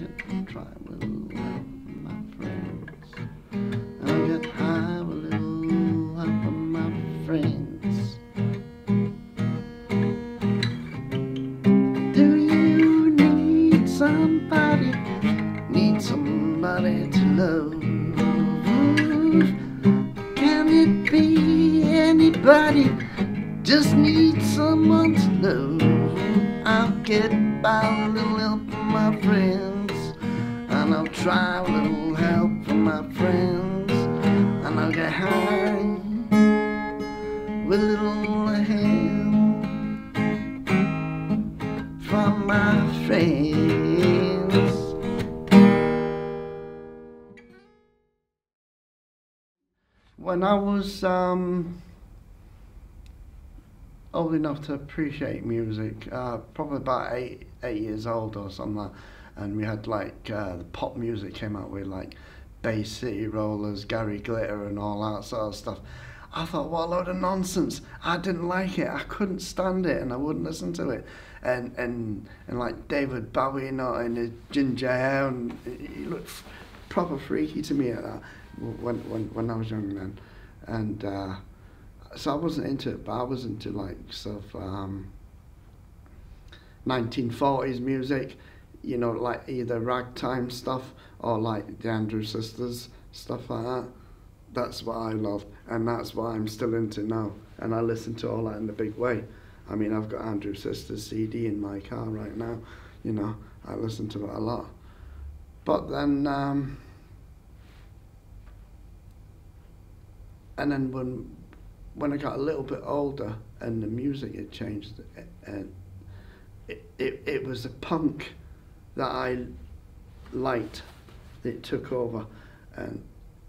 try a little my friends. I get high a little help my friends. Do you need somebody? Need somebody to love? Can it be anybody? Just need someone to love. I'll get by a little help from my friends. And I'll try with a little help from my friends. And I'll get high with a little help from my friends. When I was um, old enough to appreciate music, uh, probably about eight eight years old or something, and we had like uh, the pop music came out with like Bay City Rollers, Gary Glitter, and all that sort of stuff. I thought, what a load of nonsense! I didn't like it. I couldn't stand it, and I wouldn't listen to it. And and and like David Bowie, you know, and his ginger hair, and he looked proper freaky to me at that when when when I was young then, and. Uh, so I wasn't into it, but I was into like sort of um, 1940s music, you know, like either ragtime stuff or like the Andrew Sisters, stuff like that. That's what I love, and that's what I'm still into now. And I listen to all that in a big way. I mean, I've got Andrew Sisters CD in my car right now, you know, I listen to it a lot. But then, um, and then when when I got a little bit older and the music had changed, and it, it, it was the punk that I liked that took over, and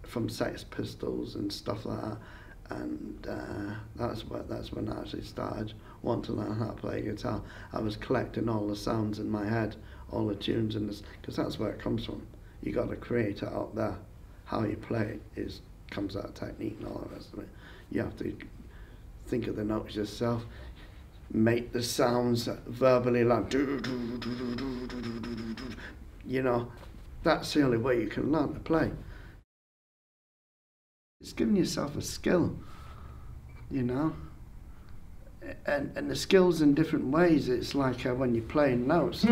from Sex Pistols and stuff like that, and uh, that's what that's when I actually started wanting to learn how to play guitar. I was collecting all the sounds in my head, all the tunes in this, because that's where it comes from. You got to create it out there. How you play it is comes out of technique and all that. rest of it. You have to think of the notes yourself, make the sounds verbally like do, do, do, you know, that's the only way you can learn to play. It's giving yourself a skill, you know. And, and the skills in different ways, it's like uh, when you're playing notes.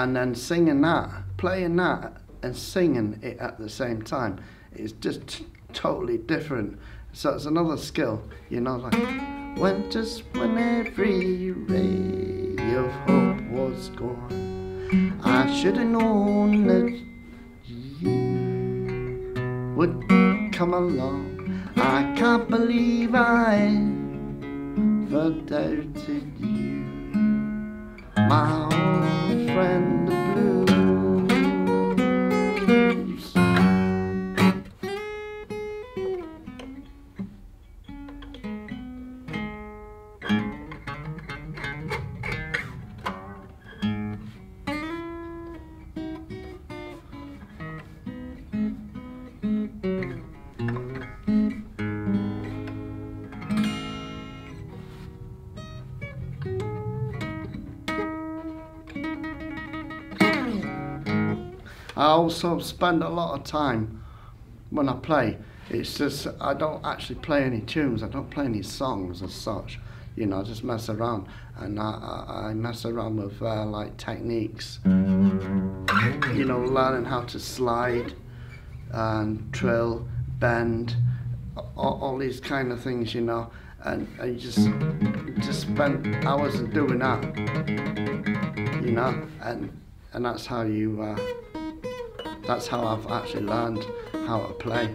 And then singing that, playing that and singing it at the same time is just totally different. So it's another skill, you know, like when just when every ray of hope was gone, I should have known that you would come along. I can't believe I doubted you, my old friend I also spend a lot of time when I play. It's just I don't actually play any tunes. I don't play any songs as such. You know, I just mess around, and I, I, mess around with uh, like techniques. You know, learning how to slide, and trill, bend, all, all these kind of things. You know, and I just just spend hours doing that. You know, and and that's how you. Uh, that's how I've actually learned how to play.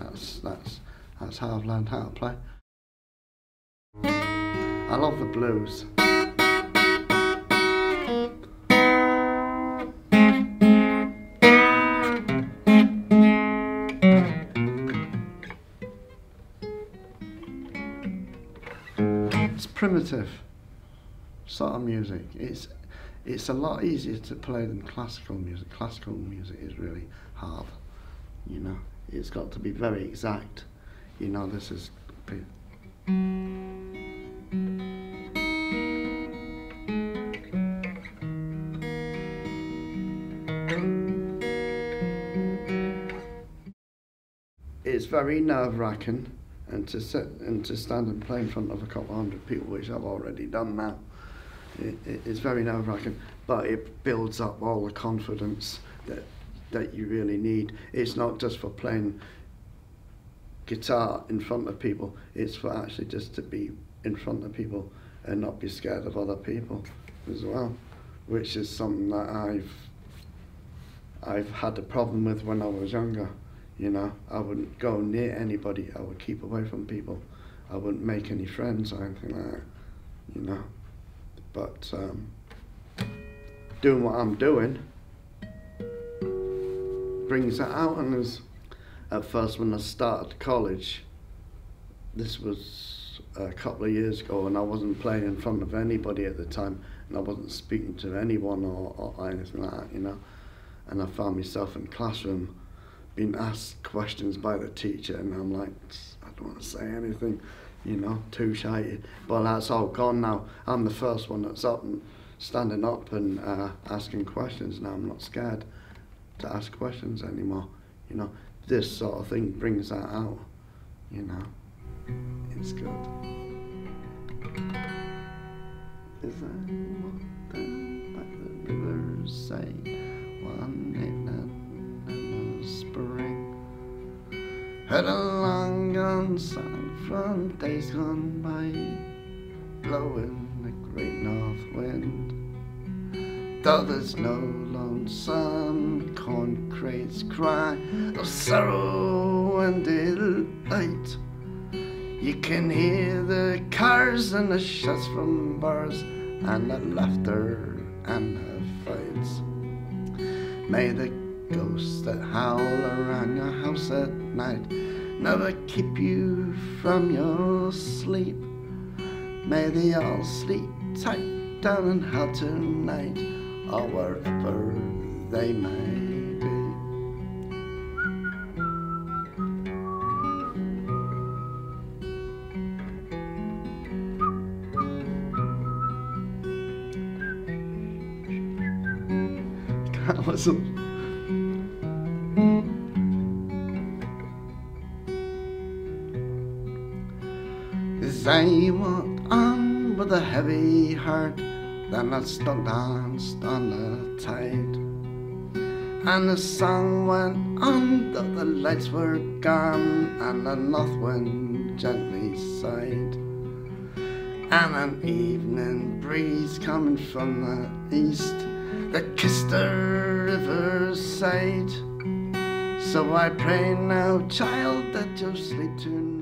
That's that's that's how I've learned how to play. I love the blues. It's primitive sort of music. It's it's a lot easier to play than classical music. Classical music is really hard, you know. It's got to be very exact. you know, this is. It's very nerve wracking and to sit and to stand and play in front of a couple hundred people, which I've already done now. It, it, it's very nerve wracking, but it builds up all the confidence that that you really need. It's not just for playing guitar in front of people, it's for actually just to be in front of people and not be scared of other people as well, which is something that I've I've had a problem with when I was younger. You know, I wouldn't go near anybody. I would keep away from people. I wouldn't make any friends or anything like that. You know, but um, doing what I'm doing brings that out. And as at first, when I started college, this was a couple of years ago, and I wasn't playing in front of anybody at the time, and I wasn't speaking to anyone or, or anything like that, you know. And I found myself in classroom being asked questions by the teacher, and I'm like, I don't want to say anything, you know, too shy. But that's all gone now. I'm the first one that's up and standing up and uh, asking questions now. I'm not scared to ask questions anymore. You know, this sort of thing brings that out. You know, it's good. Is that what down by the riverside one evening in the spring? Heard a long gun song from days gone by, blowing the great north wind. Though there's no lonesome corncrake's cry of sorrow and delight, you can hear the cars and the shots from bars and the laughter and the fights. May the ghosts that howl around your house at night never keep you from your sleep. May they all sleep tight down in hell tonight or wherever they may be. That was a I walked on with a heavy heart, then I still danced on the tide. And the song went on, though the lights were gone, and the north wind gently sighed. And an evening breeze coming from the east that kissed the riverside. So I pray now, child, that you'll sleep tonight